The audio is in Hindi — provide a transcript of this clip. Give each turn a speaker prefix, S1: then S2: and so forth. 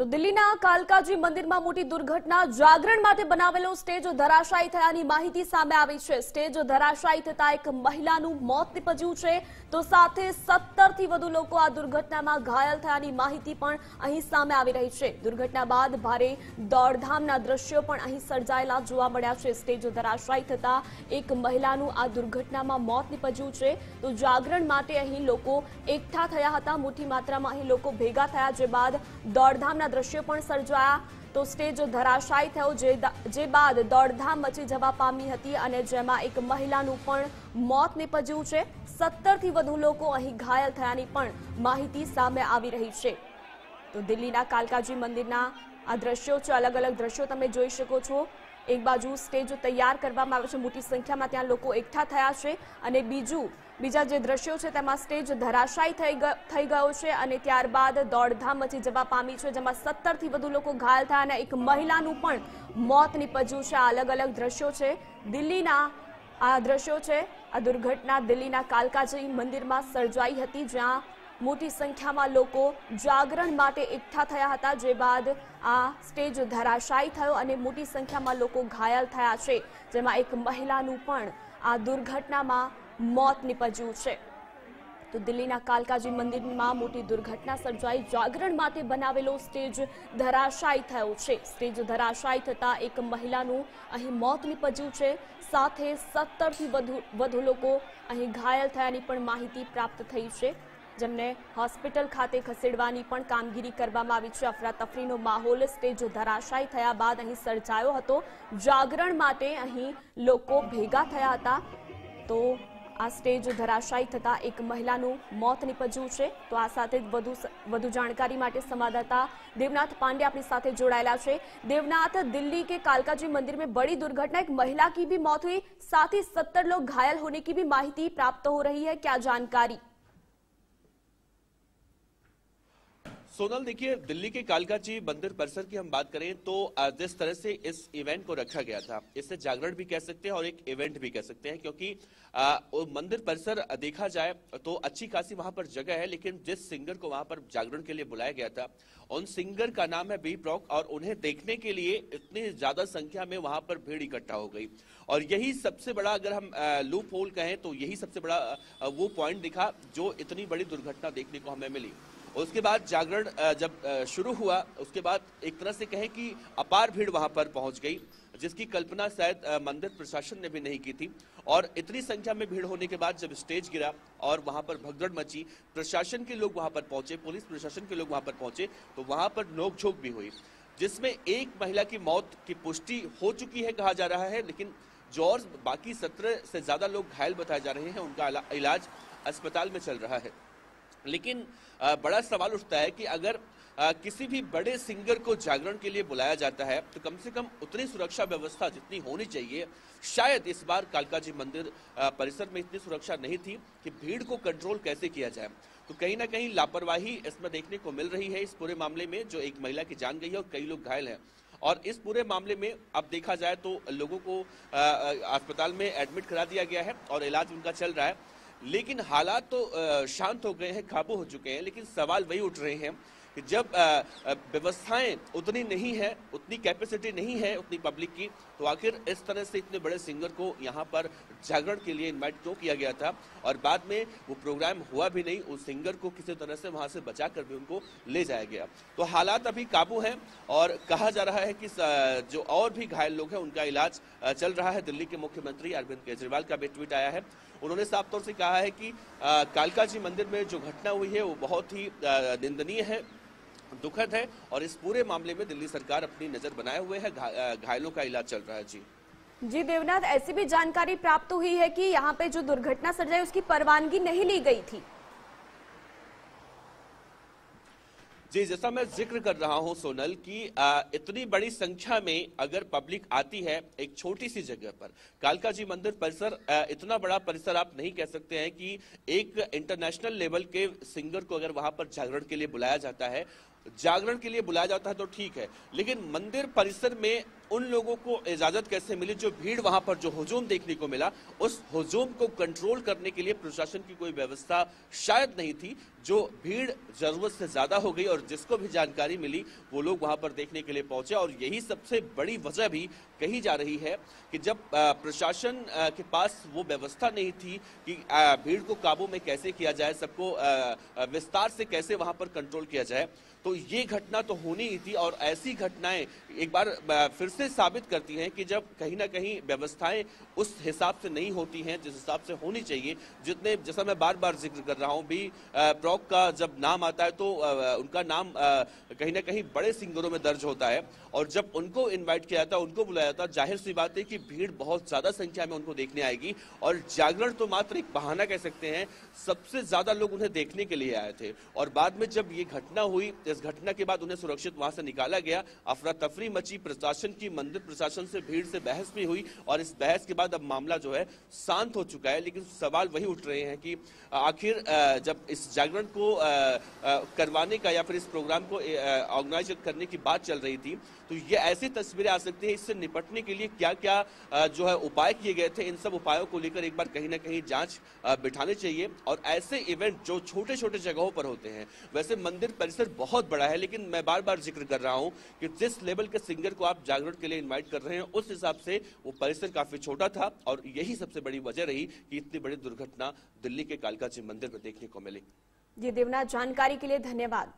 S1: તો દિલ્હીના કાલકાજી મંદિરમાં મોટી દુર્ઘટના જાગરણ માટે બનાવેલો સ્ટેજ ધરાશાયી થયાની માહિતી સામે આવી છે. સ્ટેજ ધરાશાયી થતા એક મહિલાનું મોત નીપજ્યું છે. તો સાથે સત્તરથી વધુ લોકો આ દુર્ઘટનામાં ઘાયલ થયાની માહિતી પણ અહીં સામે આવી રહી છે. દુર્ઘટના બાદ ભારે દોડધામના દ્રશ્યો પણ અહીં સર્જાયેલા જોવા મળ્યા છે. સ્ટેજ ધરાશાયી થતા એક મહિલાનું આ દુર્ઘટનામાં મોત નીપજ્યું છે. તો જાગરણ માટે અહીં લોકો એકઠા થયા હતા. મોટી માત્રામાં અહીં લોકો ભેગા થયા. જે બાદ દોડધામના દ્રશ્યો પણ સર્જાયા. તો સ્ટેજ ધરાશાયી થયો, જે બાદ દોડધામ મચી જવા પામી હતી અને જેમાં એક મહિલાનું પણ મોત નિપજ્યું છે. સત્તરથી વધુ લોકો અહીં ઘાયલ થયાની પણ માહિતી સામે આવી રહી છે. તો દિલ્હીના કાલકાજી મંદિરના આ દ્રશ્યો છે અલગ અલગ દ્રશ્યો તમે જોઈ શકો છો. એક બાજુ સ્ટેજ તૈયાર કરવામાં આવે છે. મોટી સંખ્યામાં ત્યાં લોકો એકઠા થયા છે અને બીજું, બીજા જે દ્રશ્યો છે તેમાં સ્ટેજ ધરાશાયી થઈ થઈ ગયો છે અને ત્યારબાદ દોડધામ મચી જવા પામી છે, જેમાં સત્તરથી વધુ લોકો ઘાયલ થયા અને એક મહિલાનું પણ મોત નીપજ્યું છે. આ અલગ અલગ દ્રશ્યો છે. દિલ્હીના આ દ્રશ્યો છે. આ દુર્ઘટના દિલ્હીના કાલકાજી મંદિરમાં સર્જાઈ હતી, જ્યાં મોટી સંખ્યામાં લોકો જાગરણ માટે એકઠા થયા હતા, જે બાદ આ સ્ટેજ ધરાશાયી થયો અને મોટી સંખ્યામાં લોકો ઘાયલ થયા છે. જેમાં એક મહિલાનું પણ આ દુર્ઘટનામાં મોત નીપજ્યું છે. તો દિલ્હીના કાલકાજી મંદિરમાં મોટી દુર્ઘટના સર્જાઈ. જાગરણ માટે બનાવેલો સ્ટેજ ધરાશાયી થયો છે. સ્ટેજ ધરાશાયી થતાં એક મહિલાનું અહીં મોત નીપજ્યું છે. સાથે સત્તરથી વધુ વધુ લોકો અહીં ઘાયલ થયાની પણ માહિતી પ્રાપ્ત થઈ છે. જેમને હોસ્પિટલ ખાતે ખસેડવાની પણ કામગીરી કરવામાં આવી છે. અફરાતફરીનો માહોલ સ્ટેજો ધરાશાય થયા બાદ અહીં સર્જાયો હતો. જાગરણ માટે અહીં લોકો ભેગા થયા હતા. તો આ સ્ટેજ ધરાશાયી થતાં એક મહિલાનું મોત નિપજ્યું છે. તો આ સાથે વધુ વધુ જાણકારી માટે સંવાદદાતા દેવનાથ પાંડે આપણી સાથે જોડાયેલા છે. દેવનાથ, દિલ્હી કે કાલકાજી મંદિરમાં में દુર્ઘટના, એક મહિલા કી की મોત मौत हुई સત્તર લોક ઘાયલ હોને કી होने માહિતી પ્રાપ્ત હો રહી हो रही જાણકારી?
S2: सोनल, देखिए, दिल्ली के कालका जी मंदिर परिसर की हम बात करें तो जिस तरह से इस इवेंट को रखा गया था इसे जागरण भी कह सकते हैं और एक इवेंट भी कह सकते हैं क्योंकि वो मंदिर परिसर देखा जाए तो अच्छी खासी वहाँ पर जगह है, लेकिन जिस सिंगर को वहाँ पर जागरण के लिए बुलाया गया था, उन सिंगर का नाम है बी प्रॉक और उन्हें देखने के लिए इतनी ज़्यादा संख्या में वहाँ पर भीड़ इकट्ठा हो गई। और यही सबसे बड़ा अगर हम लूप होल कहें तो यही सबसे बड़ा वो पॉइंट दिखा जो इतनी बड़ी दुर्घटना देखने को हमें मिली। उसके बाद जागरण जब शुरू हुआ, उसके बाद एक तरह से कहें कि अपार भीड़ वहाँ पर पहुँच गई, जिसकी कल्पना शायद मंदिर प्रशासन ने भी नहीं की थी। और इतनी संख्या में भीड़ होने के बाद जब स्टेज गिरा और वहाँ पर भगदड़ मची, प्रशासन के लोग वहाँ पर पहुँचे, पुलिस प्रशासन के लोग वहाँ पर पहुँचे तो वहाँ पर नोकझोंक भी हुई, जिसमें एक महिला की मौत की पुष्टि हो चुकी है कहा जा रहा है, लेकिन जो और बाकी सत्रह से ज़्यादा लोग घायल बताए जा रहे हैं, उनका इलाज अस्पताल में चल रहा है। लेकिन बड़ा सवाल उठता है कि अगर किसी भी बड़े सिंगर को जागरण के लिए बुलाया जाता है तो कम से कम उतनी सुरक्षा व्यवस्था जितनी होनी चाहिए, शायद इस बार कालका जी मंदिर परिसर में इतनी सुरक्षा नहीं थी कि भीड़ को कंट्रोल कैसे किया जाए। तो कहीं ना कहीं लापरवाही इसमें देखने को मिल रही है इस पूरे मामले में, जो एक महिला की जान गई है और कई लोग घायल हैं। और इस पूरे मामले में अब देखा जाए तो लोगों को अस्पताल में एडमिट करा दिया गया है और इलाज उनका चल रहा है। लेकिन हालात तो शांत हो गए हैं, काबू हो चुके हैं, लेकिन सवाल वही उठ रहे हैं कि जब व्यवस्थाएँ उतनी नहीं है, उतनी कैपेसिटी नहीं है, उतनी पब्लिक की तो आखिर इस तरह से इतने बड़े सिंगर को यहाँ पर जागरण के लिए इन्वाइट क्यों किया गया था? और बाद में वो प्रोग्राम हुआ भी नहीं, उस सिंगर को किसी तरह से वहाँ से बचा कर भी उनको ले जाया गया। तो हालात अभी काबू हैं और कहा जा रहा है कि जो और भी घायल लोग हैं, उनका इलाज चल रहा है। दिल्ली के मुख्यमंत्री अरविंद केजरीवाल का भी ट्वीट आया है। उन्होंने साफ़ तौर से कहा है कि कालका जी मंदिर में जो घटना हुई है, वो बहुत ही निंदनीय है। दुखद है और इस पूरे मामले में दिल्ली सरकार अपनी नज़र बनाए हुए है घा- घायलों का इलाज चल रहा है जी।
S1: जी देवनाथ ऐसी भी जानकारी प्राप्त हुई है कि यहाँ पे जो दुर्घटना सर्जाई उसकी परवानगी नहीं ली गई थी।
S2: जी जैसा मैं ज़िक्र कर रहा हूँ सोनल कि इतनी बड़ी संख्या में अगर पब्लिक आती है एक छोटी सी जगह पर कालका जी मंदिर परिसर इतना बड़ा परिसर आप नहीं कह सकते हैं कि एक इंटरनेशनल लेवल के सिंगर को अगर वहाँ पर जागरण के लिए बुलाया जाता है जागरण के लिए बुलाया जाता है तो ठीक है, लेकिन मंदिर परिसर में उन लोगों को इजाज़त कैसे मिली, जो भीड़ वहाँ पर, जो हजूम देखने को मिला, उस हजूम को कंट्रोल करने के लिए प्रशासन की कोई व्यवस्था शायद नहीं थी। जो भीड़ ज़रूरत से ज़्यादा हो गई और जिसको भी जानकारी मिली, वो लोग वहाँ पर देखने के लिए पहुँचे। और यही सबसे बड़ी वजह भी कही जा रही है कि जब प्रशासन के पास वो व्यवस्था नहीं थी कि भीड़ को काबू में कैसे किया जाए, सबको विस्तार से कैसे वहाँ पर कंट्रोल किया जाए तो ये घटना तो होनी ही थी और ऐसी घटनाएँ एक बार फिर से साबित करती हैं कि जब कहीं ना कहीं व्यवस्थाएँ उस हिसाब से नहीं होती हैं, जिस हिसाब से होनी चाहिए, जितने, जैसा मैं बार बार ज़िक्र कर रहा हूँ, भी प्रॉक का जब नाम आता है तो उनका नाम कहीं ना कहीं बड़े सिंगरों में दर्ज होता है और जब उनको इन्वाइट किया जाता है, उनको बुलाया जाता ज़ाहिर सी बात है कि भीड़ बहुत ज़्यादा संख्या में उनको देखने आएगी और जागरण तो मात्र एक बहाना कह सकते हैं, सबसे ज़्यादा लोग उन्हें देखने के लिए आए थे और बाद में जब ये घटना हुई, इस घटना के बाद उन्हें सुरक्षित वहाँ से निकाला गया। अफरा तफरी मची, प्रशासन की मंदिर प्रशासन से भीड़ से बहस भी हुई और इस बहस के बाद अब मामला जो है शांत हो चुका है। लेकिन सवाल वही उठ रहे हैं कि आखिर जब इस जागरण को करवाने का या फिर इस प्रोग्राम को ऑर्गेनाइज करने की बात चल रही थी तो ये ऐसी तस्वीरें आ सकती है। इससे निपटने के लिए क्या क्या जो है उपाय किए गए थे, इन सब उपायों को लेकर एक बार कहीं ना कहीं जाँच बिठानी चाहिए। और ऐसे इवेंट जो छोटे छोटे जगहों पर होते हैं, वैसे मंदिर परिसर बहुत बड़ा है, लेकिन मैं बार बार ज़िक्र कर रहा हूँ कि जिस लेवल के सिंगर को आप जागरण के लिए इन्वाइट कर रहे हैं, उस हिसाब से वो परिसर काफ़ी छोटा था और यही सबसे बड़ी वजह रही कि इतनी बड़ी दुर्घटना दिल्ली के कालका जी मंदिर में देखने को मिली।
S1: जी, देवनाथ, जानकारी के लिए धन्यवाद।